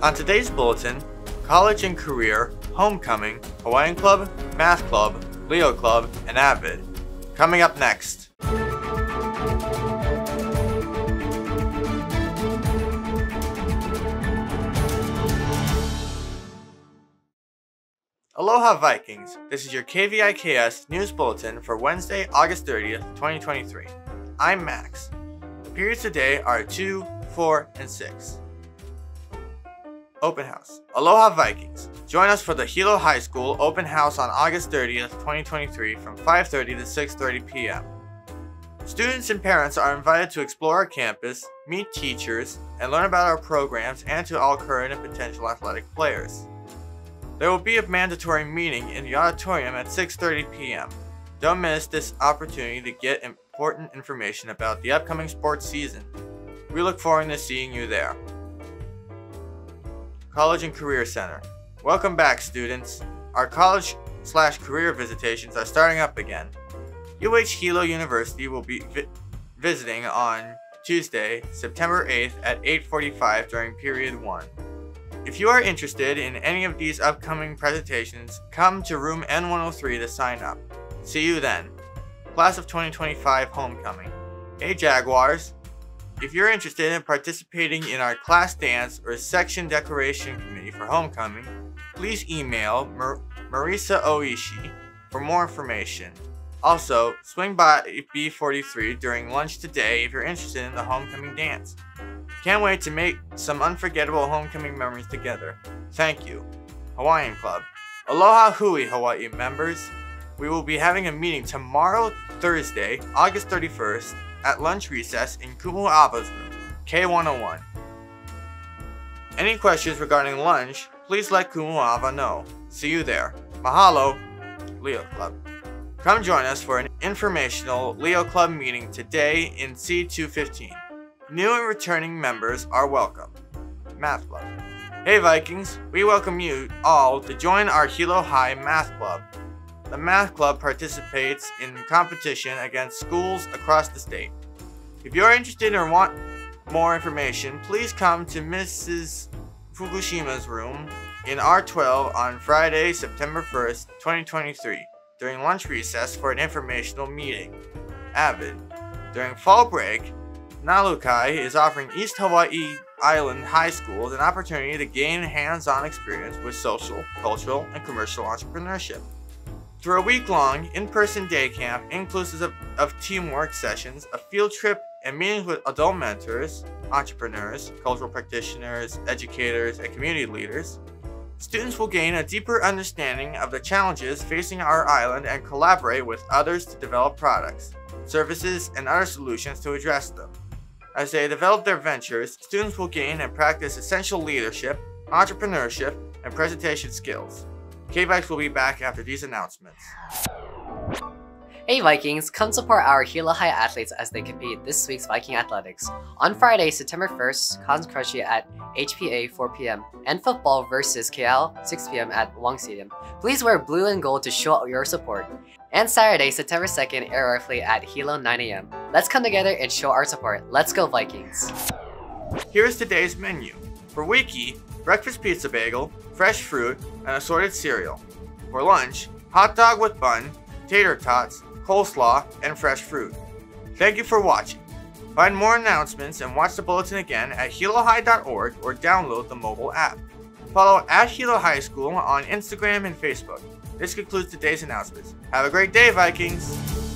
On today's bulletin, college and career, homecoming, Hawaiian Club, Math Club, Leo Club, and Avid. Coming up next. Aloha Vikings! This is your KVIKS News Bulletin for Wednesday, August 30th, 2023. I'm Max. The periods today are 2, 4, and 6. Open House. Aloha Vikings! Join us for the Hilo High School Open House on August 30th, 2023 from 5.30 to 6.30 p.m. Students and parents are invited to explore our campus, meet teachers, and learn about our programs and to all current and potential athletic players. There will be a mandatory meeting in the auditorium at 6.30 p.m. Don't miss this opportunity to get important information about the upcoming sports season. We look forward to seeing you there. College and Career Center. Welcome back, students. Our college slash career visitations are starting up again. UH Hilo University will be vi visiting on Tuesday, September 8th at 8.45 during period 1. If you are interested in any of these upcoming presentations, come to room N103 to sign up. See you then. Class of 2025 Homecoming. Hey Jaguars! If you're interested in participating in our class dance or section decoration committee for homecoming, please email Mar Marisa Oishi for more information. Also, swing by B43 during lunch today if you're interested in the homecoming dance. Can't wait to make some unforgettable homecoming memories together. Thank you. Hawaiian Club. Aloha Hui Hawaii members. We will be having a meeting tomorrow, Thursday, August 31st, at lunch recess in Kumu'awa's room, K101. Any questions regarding lunch, please let Kumu'awa know. See you there. Mahalo, Leo Club. Come join us for an informational Leo Club meeting today in C215. New and returning members are welcome. Math Club. Hey Vikings, we welcome you all to join our Hilo High Math Club. The Math Club participates in competition against schools across the state. If you are interested or want more information, please come to Mrs. Fukushima's room in R12 on Friday, September 1st, 2023 during lunch recess for an informational meeting. Avid. During fall break, Nalukai is offering East Hawaii Island high schools an opportunity to gain hands-on experience with social, cultural, and commercial entrepreneurship. Through a week-long in-person day camp inclusive of, of teamwork sessions, a field trip, and meetings with adult mentors, entrepreneurs, cultural practitioners, educators, and community leaders, Students will gain a deeper understanding of the challenges facing our island and collaborate with others to develop products, services, and other solutions to address them. As they develop their ventures, students will gain and practice essential leadership, entrepreneurship, and presentation skills. KVIKS will be back after these announcements. Hey Vikings, come support our Hilo High athletes as they compete this week's Viking Athletics. On Friday, September 1st, Cross Country at HPA 4pm, and football versus KL 6pm at Wong Stadium. Please wear blue and gold to show your support. And Saturday, September 2nd, air rifle at Hilo 9am. Let's come together and show our support. Let's go Vikings! Here's today's menu. For Wiki, breakfast pizza bagel, fresh fruit, and assorted cereal. For lunch, hot dog with bun, tater tots, coleslaw, and fresh fruit. Thank you for watching. Find more announcements and watch the bulletin again at hilohigh.org or download the mobile app. Follow at Hilo High School on Instagram and Facebook. This concludes today's announcements. Have a great day, Vikings!